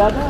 finish